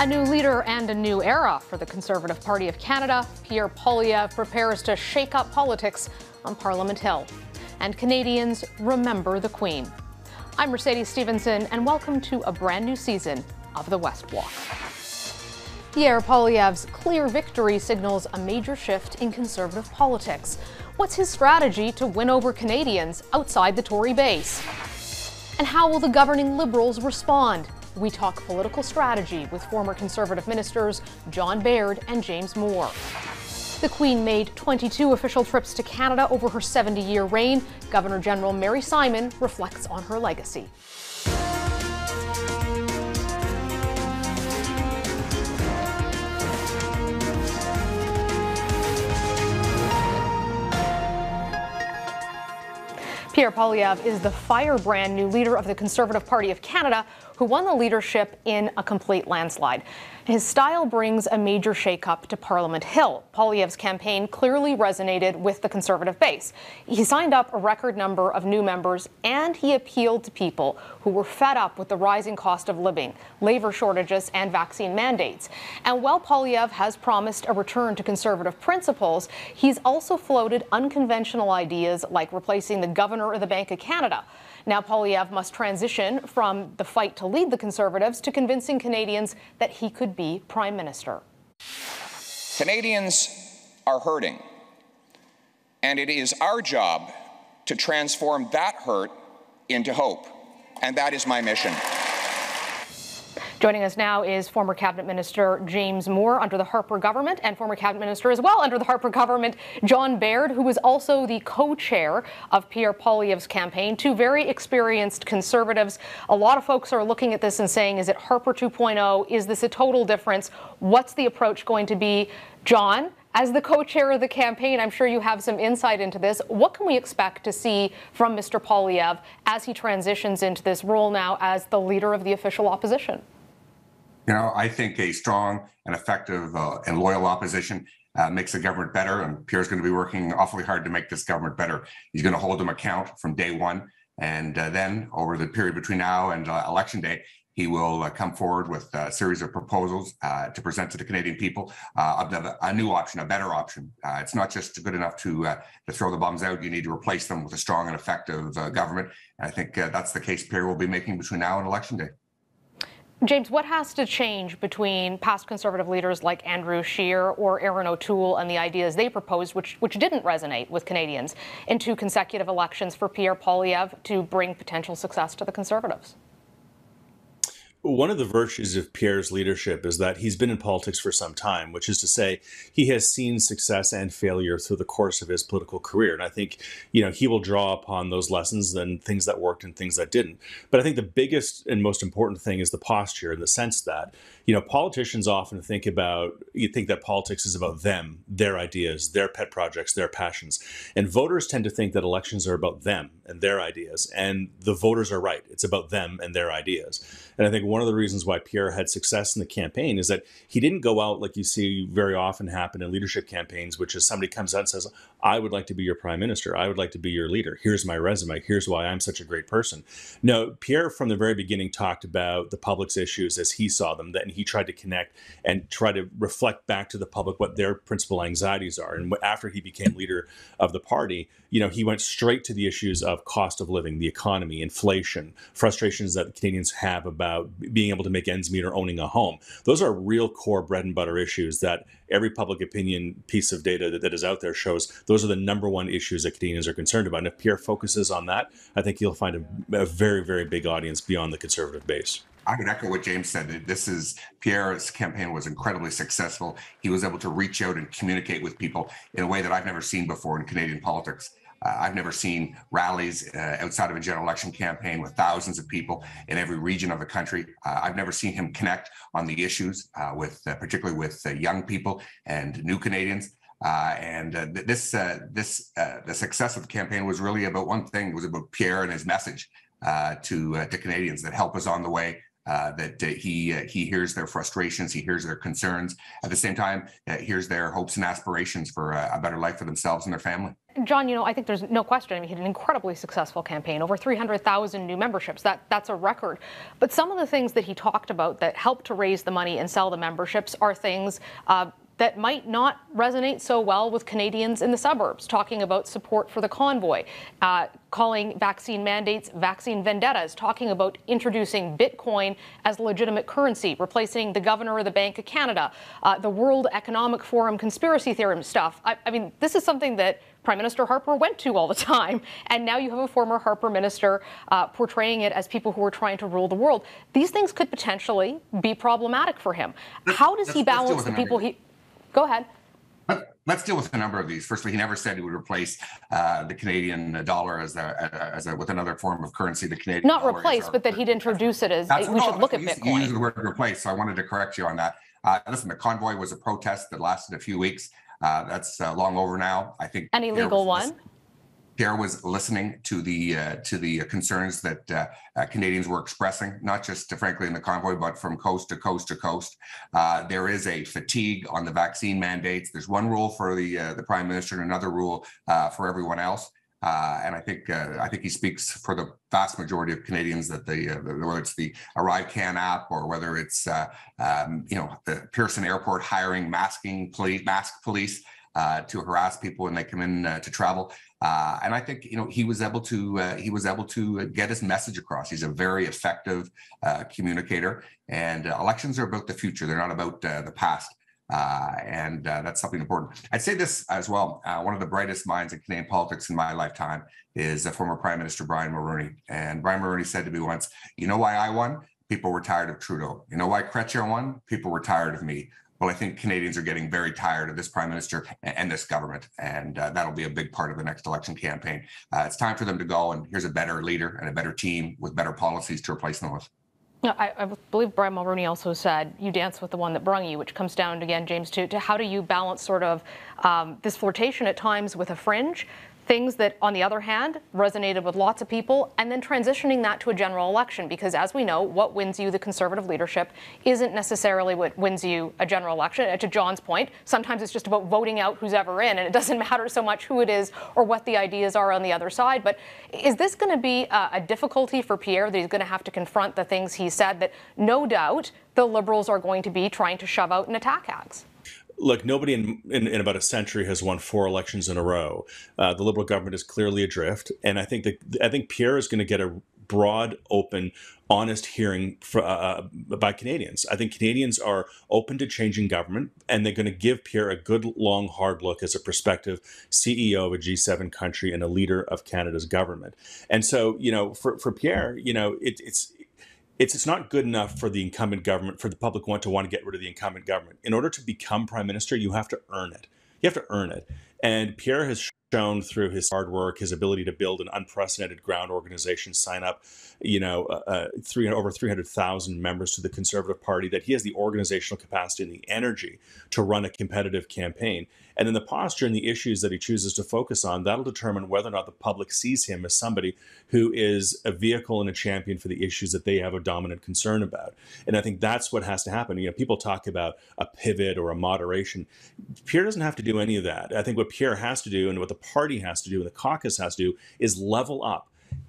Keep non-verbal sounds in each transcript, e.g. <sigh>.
A new leader and a new era for the Conservative Party of Canada. Pierre Poilievre prepares to shake up politics on Parliament Hill. And Canadians remember the Queen. I'm Mercedes Stephenson, and welcome to a brand new season of The West Block. Pierre Poilievre's clear victory signals a major shift in Conservative politics. What's his strategy to win over Canadians outside the Tory base? And how will the governing Liberals respond? We talk political strategy with former Conservative ministers John Baird and James Moore. The Queen made 22 official trips to Canada over her 70 year reign. Governor General Mary Simon reflects on her legacy. Pierre Poilievre is the firebrand new leader of the Conservative Party of Canada, who won the leadership in a complete landslide. His style brings a major shakeup to Parliament Hill. Poilievre's campaign clearly resonated with the Conservative base. He signed up a record number of new members and he appealed to people who were fed up with the rising cost of living, labor shortages, and vaccine mandates. And while Poilievre has promised a return to Conservative principles, he's also floated unconventional ideas like replacing the governor of the Bank of Canada. Now, Poilievre must transition from the fight to lead the Conservatives to convincing Canadians that he could be Prime Minister. Canadians are hurting, and it is our job to transform that hurt into hope. And that is my mission. Joining us now is former Cabinet Minister James Moore under the Harper government and former Cabinet Minister as well under the Harper government, John Baird, who was also the co chair of Pierre Poilievre's campaign. Two very experienced conservatives. A lot of folks are looking at this and saying, is it Harper 2.0? Is this a total difference? What's the approach going to be? John, as the co chair of the campaign, I'm sure you have some insight into this. What can we expect to see from Mr. Poilievre as he transitions into this role now as the leader of the official opposition? You know, I think a strong and effective uh, and loyal opposition uh, makes the government better. And Pierre's going to be working awfully hard to make this government better. He's going to hold them account from day one. And uh, then over the period between now and uh, election day, he will uh, come forward with a series of proposals uh, to present to the Canadian people of a new option, a better option. it's not just good enough to to throw the bombs out. You need to replace them with a strong and effective government. And I think that's the case Pierre will be making between now and election day. James, what has to change between past conservative leaders like Andrew Scheer or Erin O'Toole and the ideas they proposed, which, which didn't resonate with Canadians, in two consecutive elections for Pierre Poilievre to bring potential success to the Conservatives? One of the virtues of Pierre's leadership is that he's been in politics for some time, which is to say, he has seen success and failure through the course of his political career. And I think, you know, he will draw upon those lessons and things that worked and things that didn't. But I think the biggest and most important thing is the posture in the sense that, you know, politicians often think about, you think that politics is about them, their ideas, their pet projects, their passions. And voters tend to think that elections are about them and their ideas. And the voters are right. It's about them and their ideas. And I think one of the reasons why Pierre had success in the campaign is that he didn't go out like you see very often happen in leadership campaigns, which is somebody comes out and says, I would like to be your prime minister. I would like to be your leader. Here's my resume. Here's why I'm such a great person. No, Pierre from the very beginning talked about the public's issues as he saw them, and he tried to connect and try to reflect back to the public what their principal anxieties are. And after he became leader of the party, you know, he went straight to the issues of cost of living, the economy, inflation, frustrations that Canadians have about being able to make ends meet or owning a home. Those are real core bread and butter issues that every public opinion piece of data that, that is out there shows those are the number one issues that Canadians are concerned about. And if Pierre focuses on that, I think he'll find a, a very, very big audience beyond the conservative base. I would echo what James said. This is Pierre's campaign was incredibly successful. He was able to reach out and communicate with people in a way that I've never seen before in Canadian politics. Uh, I've never seen rallies uh, outside of a general election campaign with thousands of people in every region of the country. Uh, I've never seen him connect on the issues uh, with, uh, particularly with uh, young people and new Canadians. and this, this, the success of the campaign was really about one thing: it was about Pierre and his message to to Canadians that help us on the way. Uh, that uh, he uh, he hears their frustrations, he hears their concerns. At the same time, uh, hears their hopes and aspirations for a better life for themselves and their family. John, you know, I think there's no question. I mean, he had an incredibly successful campaign, over 300,000 new memberships. That that's a record. But some of the things that he talked about that helped to raise the money and sell the memberships are things. Uh, that might not resonate so well with Canadians in the suburbs, talking about support for the convoy, uh, calling vaccine mandates vaccine vendettas, talking about introducing Bitcoin as legitimate currency, replacing the governor of the Bank of Canada, uh, the World Economic Forum conspiracy theorem stuff. I, I mean, this is something that Prime Minister Harper went to all the time. And now you have a former Harper minister uh, portraying it as people who are trying to rule the world. These things could potentially be problematic for him. How does he balance the people he. Go ahead. Let's deal with a number of these. Firstly, he never said he would replace uh, the Canadian dollar as a, as a with another form of currency. The Canadian not replace, but that he'd introduce it as we should look at Bitcoin. You used the word replace, so I wanted to correct you on that. Uh, listen, the convoy was a protest that lasted a few weeks. Uh, that's uh, long over now. I think an illegal one. Pierre was listening to the uh, to the concerns that uh, uh, Canadians were expressing, not just uh, frankly in the convoy, but from coast to coast to coast. Uh, there is a fatigue on the vaccine mandates. There's one rule for the uh, the prime minister and another rule for everyone else. and I think I think he speaks for the vast majority of Canadians that the, whether it's the ArriveCAN app or whether it's um, you know the Pearson Airport hiring masking police, mask police uh, to harass people when they come in uh, to travel. Uh, and I think you know he was able to uh, he was able to get his message across. He's a very effective uh, communicator, and elections are about the future. They're not about the past. And that's something important. I'd say this as well. One of the brightest minds in Canadian politics in my lifetime is former Prime Minister Brian Mulroney. And Brian Mulroney said to me once, "You know why I won? People were tired of Trudeau. You know why Chrétien won? People were tired of me well, I think Canadians are getting very tired of this prime minister and, this government, and uh, that'll be a big part of the next election campaign. Uh, it's time for them to go, and here's a better leader and a better team with better policies to replace them with. I, I, believe Brian Mulroney also said you dance with the one that brung you, which comes down again, James, to, to how do you balance sort of um, this flirtation at times with a fringe things that, on the other hand, resonated with lots of people, and then transitioning that to a general election. Because as we know, what wins you the conservative leadership isn't necessarily what wins you a general election. And to John's point, sometimes it's just about voting out who's ever in, and it <laughs> doesn't matter so much who it is or what the ideas are on the other side. But is this going to be a, a difficulty for Pierre that he's going to have to confront the things he said that no doubt the Liberals are going to be trying to shove out and attack ads? Look, nobody in, in, in, about a century has won four elections in a row. Uh, the Liberal government is clearly adrift, and I think that I think Pierre is going to get a broad, open, honest hearing for, uh, uh, by Canadians. I think Canadians are open to changing government, and they're going to give Pierre a good, long, hard look as a prospective CEO of a G7 country and a leader of Canada's government. And so, you know, for, for Pierre, you know, it, it's it's it's not good enough for the incumbent government for the public want to want to get rid of the incumbent government. In order to become prime minister, you have to earn it. You have to earn it. And Pierre has shown through his hard work, his ability to build an unprecedented ground organization, sign up, you know, uh, uh three over three hundred thousand members to the Conservative Party, that he has the organizational capacity and the energy to run a competitive campaign. And then the posture and the issues that he chooses to focus on, that'll determine whether or not the public sees him as somebody who is a vehicle and a champion for the issues that they have a dominant concern about. And I think that's what has to happen. You know, people talk about a pivot or a moderation. Pierre doesn't have to do any of that. I think what Pierre has to do and what the party has to do and the caucus has to do is level up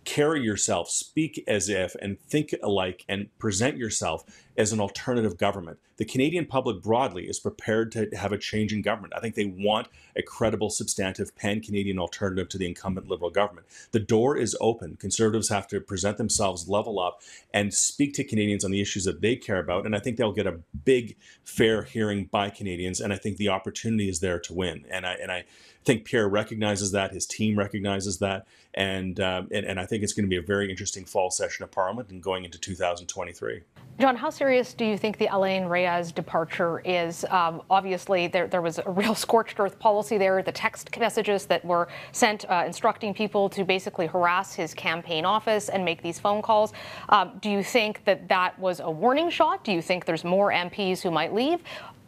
carry yourself, speak as if, and think alike, and present yourself as an alternative government. The Canadian public broadly is prepared to have a change in government. I think they want a credible, substantive pan Canadian alternative to the incumbent Liberal government. The door is open. Conservatives have to present themselves, level up, and speak to Canadians on the issues that they care about. And I think they'll get a big, fair hearing by Canadians. And I think the opportunity is there to win. And I, and I, think Pierre recognizes that, his team recognizes that, and, um, and, and I think it's going to be a very interesting fall session of Parliament and going into 2023. John, how serious do you think the Alain Rayes departure is? Um, obviously, there, there was a real <laughs> scorched earth policy there. The text messages that were sent uh, instructing people to basically harass his campaign office and make these phone calls. Um, do you think that that was a warning shot? Do you think there's more MPs who might leave?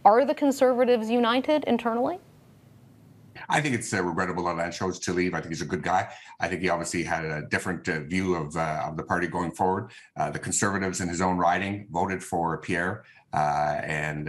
Are the Conservatives united internally? I think it's uh, regrettable that Alain chose to leave. I think he's a good guy. I think he obviously had a different uh, view of uh, of the party going forward. Uh, the Conservatives in his own riding voted for Pierre. Uh, and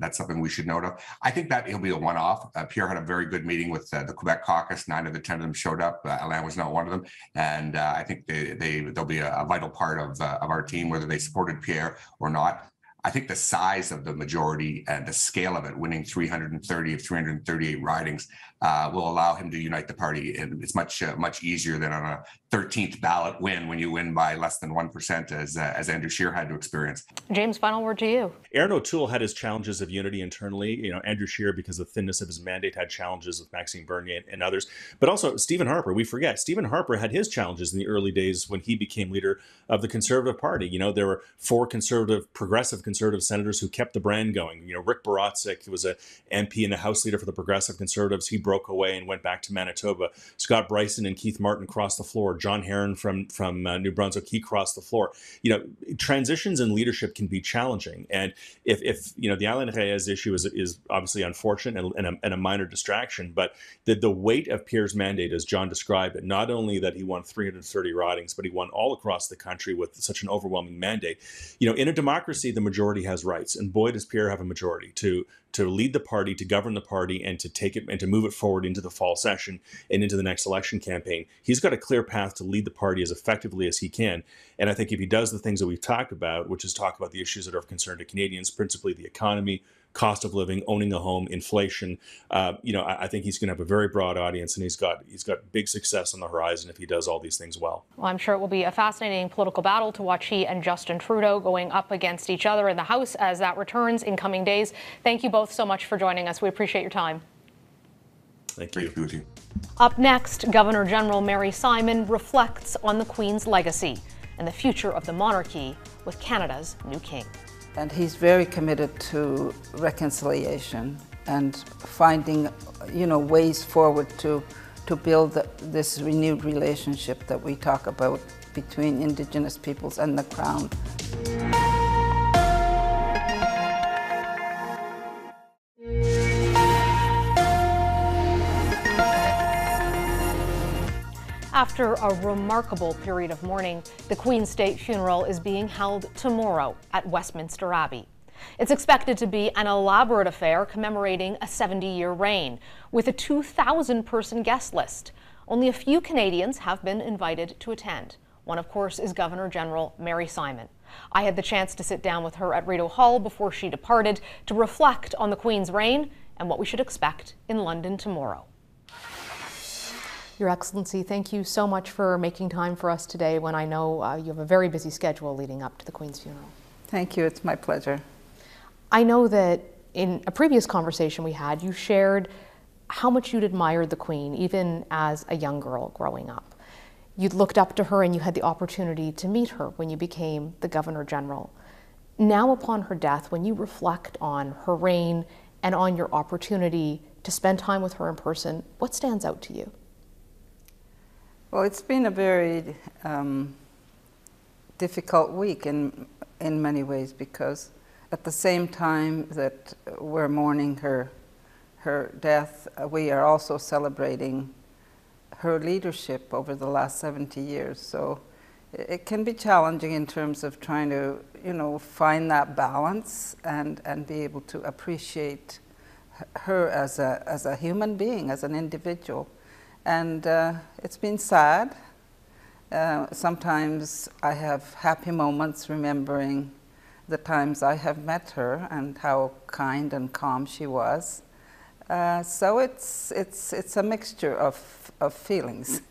that's something we should note of. I think that he'll be a one-off. Uh, Pierre had a very good meeting with the Quebec caucus. Nine of the ten of them showed up. Alain was not one of them, and I think they, they they'll be a, a vital part of of our team, whether they supported Pierre or not. I think the size of the majority and the scale of it, winning 330 of 338 ridings, uh, will allow him to unite the party. And it's much uh, much easier than on a 13th ballot win when you win by less than one percent, as uh, as Andrew Scheer had to experience. James, final word to you. Erin O'Toole had his challenges of unity internally. You know, Andrew Scheer, because of the thinness of his mandate, had challenges with Maxime Bernier and others. But also Stephen Harper. We forget Stephen Harper had his challenges in the early days when he became leader of the Conservative Party. You know, there were four conservative, progressive conservative senators who kept the brand going. You know, Rick Borotsik was a MP and a House leader for the Progressive Conservatives. He broke away and went back to Manitoba. Scott Brison and Keith Martin crossed the floor. John Herron from from uh, New Brunswick he crossed the floor. You know, transitions in leadership can be challenging, and if if you know the Alain Rayes issue is is obviously unfortunate and, and, a, and a minor distraction, but the the weight of Pierre's mandate, as John described it, not only that he won 330 ridings, but he won all across the country with such an overwhelming mandate. You know, in a democracy, the majority has rights, and boy does Pierre have a majority to to lead the party, to govern the party, and to take it and to move it forward into the fall session and into the next election campaign. He's got a clear path to lead the party as effectively as he can. And I think if he does the things that we've talked about, which is talk about the issues that are of concern to Canadians, principally the economy, cost of living, owning a home, inflation. Uh, you know, I, I, think he's going to have a very broad audience, and he's got he's got big success on the horizon if he does all these things well. Well, I'm sure it will be a fascinating political battle to watch he and Justin Trudeau going up against each other in the House as that returns in coming days. Thank you both so much for joining us. We appreciate your time. Thank you. Thank you. Up next, Governor General Mary Simon reflects on the Queen's legacy and the future of the monarchy with Canada's new king. And he's very committed to reconciliation and finding, you know, ways forward to, to build this renewed relationship that we talk about between Indigenous peoples and the Crown. After a remarkable period of mourning, the Queen's State funeral is being held tomorrow at Westminster Abbey. It's expected to be an elaborate affair commemorating a 70 year reign, with a 2,000 person guest list. Only a few Canadians have been invited to attend. One, of course, is Governor General Mary Simon. I had the chance to sit down with her at Rideau Hall before she departed to reflect on the Queen's reign and what we should expect in London tomorrow. Your Excellency, thank you so much for making time for us today when I know uh, you have a very busy schedule leading up to the Queen's funeral. Thank you, it's my pleasure. I know that in a previous conversation we had, you shared how much you'd admired the Queen, even as a young girl growing up. You'd looked up to her and you had the opportunity to meet her when you became the Governor General. Now, upon her death, when you reflect on her reign and on your opportunity to spend time with her in person, what stands out to you? Well, it's been a very um, difficult week in, in many ways because at the same time that we're mourning her, her death, uh, we are also celebrating her leadership over the last 70 years. So it, it can be challenging in terms of trying to, you know, find that balance and, and be able to appreciate her as a, as a human being, as an individual. And uh, it's been sad. Uh, sometimes I have happy moments remembering the times I have met her and how kind and calm she was. Uh, so it's, it's, it's a mixture of, of feelings.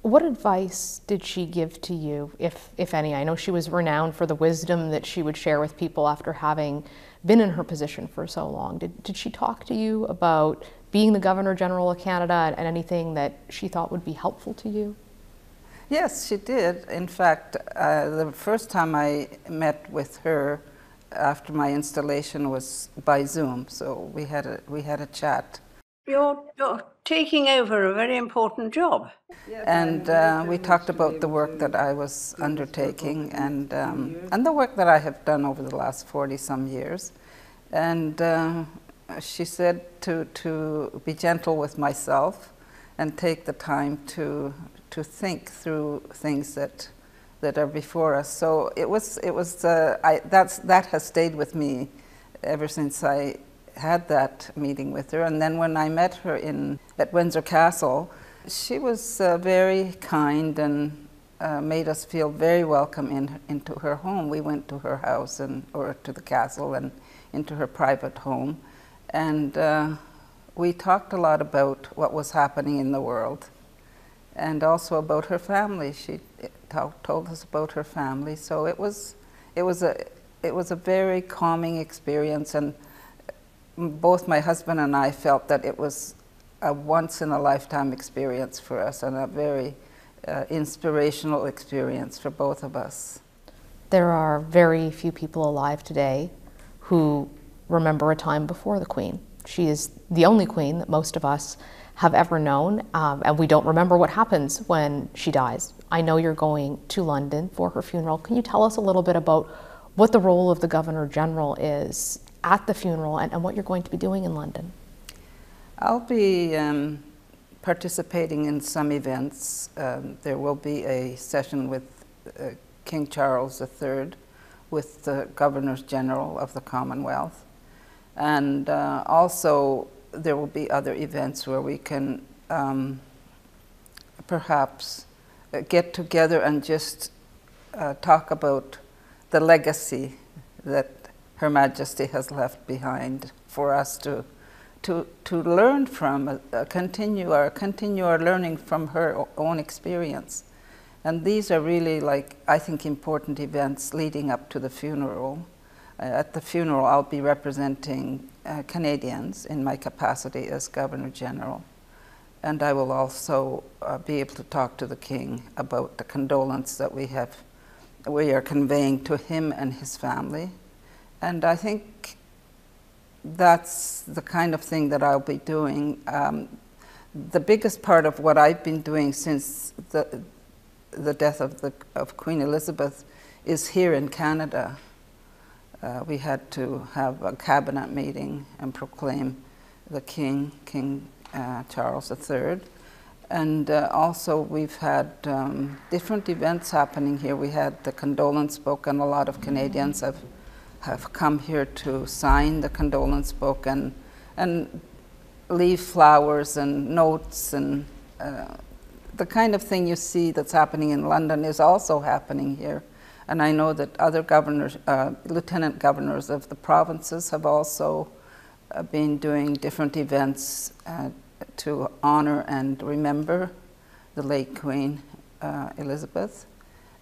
What advice did she give to you, if, if any? I know she was renowned for the wisdom that she would share with people after having been in her position for so long. Did, did she talk to you about being the Governor General of Canada and anything that she thought would be helpful to you? Yes, she did. In fact, uh, the first time I met with her after my installation was by Zoom, so we had a, we had a chat. You're, you're taking over a very important job. And uh, we talked about the work that I was undertaking and, um, and the work that I have done over the last 40 some years. And uh, she said to, to be gentle with myself and take the time to, to think through things that, that are before us. So it was, it was uh, I, that's, that has stayed with me ever since I had that meeting with her. And then when I met her in, at Windsor Castle, she was uh, very kind and uh, made us feel very welcome in, into her home. We went to her house and, or to the castle and into her private home. And uh, we talked a lot about what was happening in the world and also about her family. She talk, told us about her family. So it was, it was a, it was a very calming experience, and both my husband and I felt that it was a once in a lifetime experience for us and a very uh, inspirational experience for both of us. There are very few people alive today who remember a time before the Queen. She is the only Queen that most of us have ever known, um, and we don't remember what happens when she dies. I know you're going to London for her funeral. Can you tell us a little bit about what the role of the Governor General is at the funeral and, and what you're going to be doing in London? I'll be um, participating in some events. Um, there will be a session with uh, King Charles III with the Governors General of the Commonwealth. And uh, also, there will be other events where we can um, perhaps uh, get together and just uh, talk about the legacy that Her Majesty has left behind for us to to, to learn from, uh, uh, continue, our, continue our learning from her own experience. And these are really, like, I think, important events leading up to the funeral. Uh, at the funeral, I'll be representing uh, Canadians in my capacity as Governor General. And I will also uh, be able to talk to the King about the condolence that we have, we are conveying to him and his family. And I think that's the kind of thing that I'll be doing. Um, the biggest part of what I've been doing since the, the death of, the, of Queen Elizabeth is here in Canada. Uh, we had to have a cabinet meeting and proclaim the King, King uh, Charles III. And uh, also, we've had um, different events happening here. We had the condolence book, and a lot of Canadians have have come here to sign the condolence book and, and leave flowers and notes and uh, the kind of thing you see that's happening in London is also happening here. And I know that other governors, uh, lieutenant governors of the provinces have also uh, been doing different events uh, to honor and remember the late Queen uh, Elizabeth.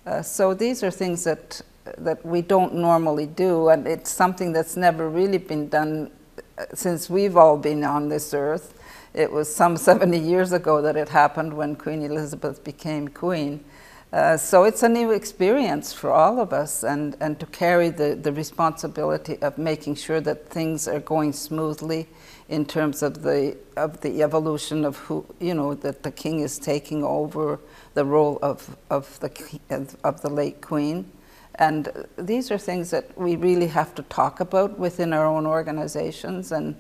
Uh, so these are things that that we don't normally do, and it's something that's never really been done uh, since we've all been on this earth. It was some <laughs> 70 years ago that it happened when Queen Elizabeth became queen. Uh, so it's a new experience for all of us, and, and to carry the, the responsibility of making sure that things are going smoothly in terms of the, of the evolution of who, you know, that the king is taking over the role of, of, the, of the late queen. And these are things that we really have to talk about within our own organizations. And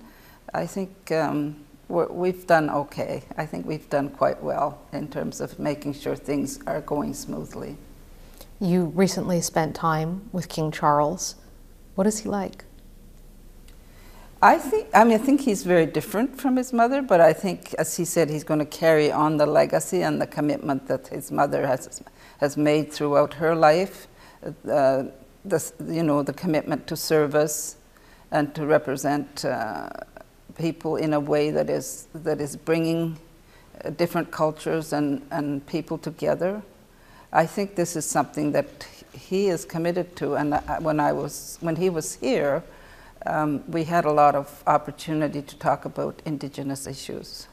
I think um, we have done okay. I think we've done quite well in terms of making sure things are going smoothly. You recently spent time with King Charles. What is he like? I think, I mean, I think he's very different from his mother, but I think, as he said, he's going to carry on the legacy and the commitment that his mother has, has made throughout her life uh, the, you know, the commitment to service and to represent uh, people in a way that is, that is bringing uh, different cultures and, and people together. I think this is something that he is committed to. And when, I was, when he was here, um, we had a lot of opportunity to talk about Indigenous issues.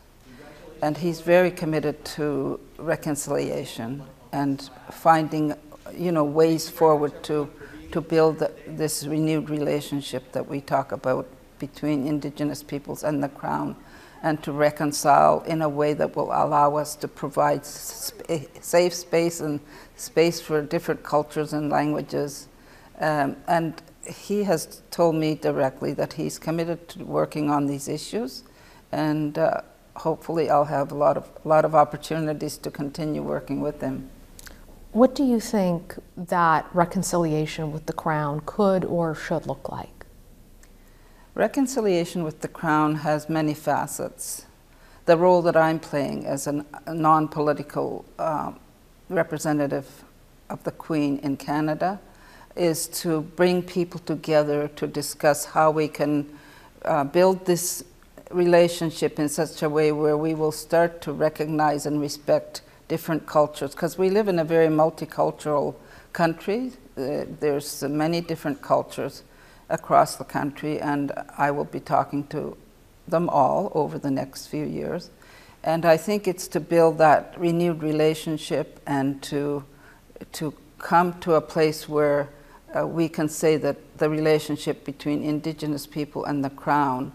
And he's very committed to reconciliation and finding you know, ways forward to, to build this renewed relationship that we talk about between Indigenous peoples and the Crown, and to reconcile in a way that will allow us to provide sp safe space and space for different cultures and languages, Um, and he has told me directly that he's committed to working on these issues, and uh, hopefully I'll have a lot of, a lot of opportunities to continue working with him. What do you think that reconciliation with the Crown could or should look like? Reconciliation with the Crown has many facets. The role that I'm playing as a non political uh, representative of the Queen in Canada is to bring people together to discuss how we can uh, build this relationship in such a way where we will start to recognize and respect different cultures because we live in a very multicultural country. Uh, there's many different cultures across the country, and I will be talking to them all over the next few years. And I think it's to build that renewed relationship and to to come to a place where uh, we can say that the relationship between Indigenous people and the Crown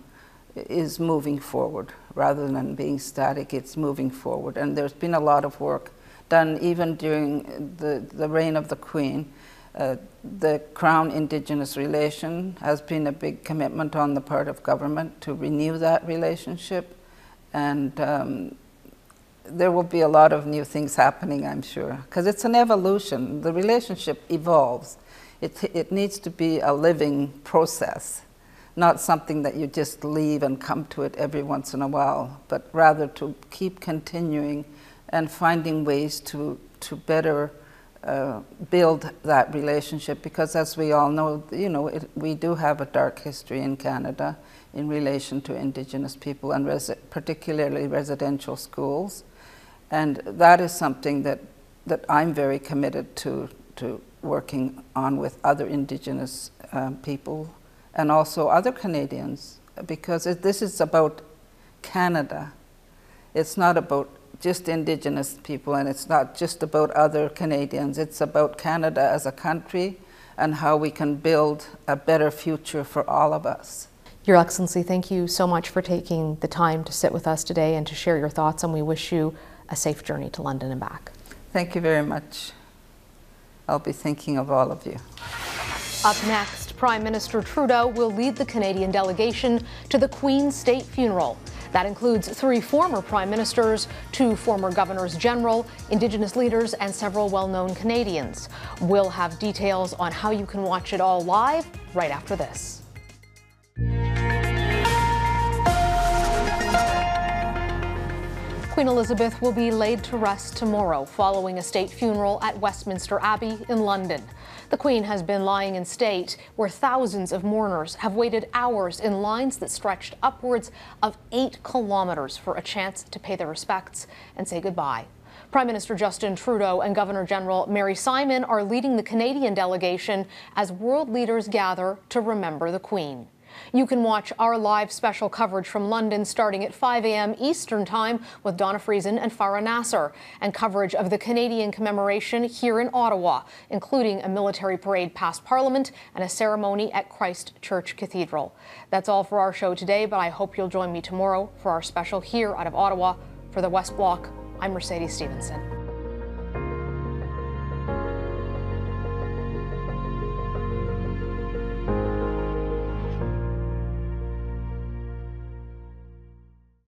is moving forward rather than being static, it's moving forward. And there's been a lot of work done even during the, the reign of the Queen. Uh, the Crown Indigenous relation has been a big commitment on the part of government to renew that relationship. And um, there will be a lot of new things happening, I'm sure, because it's an evolution. The relationship evolves. It, it needs to be a living process not something that you just leave and come to it every once in a while, but rather to keep continuing and finding ways to, to better uh, build that relationship because as we all know, you know, it, we do have a dark history in Canada in relation to Indigenous people and resi particularly residential schools. And that is something that, that I'm very committed to, to working on with other Indigenous um, people and also other Canadians because it, this is about Canada. It's not about just Indigenous people and it's not just about other Canadians. It's about Canada as a country and how we can build a better future for all of us. Your Excellency, thank you so much for taking the time to sit with us today and to share your thoughts, and we wish you a safe journey to London and back. Thank you very much. I'll be thinking of all of you. Up next, Prime Minister Trudeau will lead the Canadian delegation to the Queen's state funeral. That includes three former prime ministers, two former governors general, Indigenous leaders, and several well known Canadians. We'll have details on how you can watch it all live right after this. Queen Elizabeth will be laid to rest tomorrow following a state funeral at Westminster Abbey in London. The Queen has been lying in state where thousands of mourners have waited hours in lines that stretched upwards of eight kilometers for a chance to pay their respects and say goodbye. Prime Minister Justin Trudeau and Governor General Mary Simon are leading the Canadian delegation as world leaders gather to remember the Queen. You can watch our live special coverage from London starting at 5 a.m. Eastern Time with Dawna Friesen and Farah Nasser, and coverage of the Canadian commemoration here in Ottawa, including a military parade past Parliament and a ceremony at Christ Church Cathedral. That's all for our show today, but I hope you'll join me tomorrow for our special here out of Ottawa. For the West Block, I'm Mercedes Stephenson.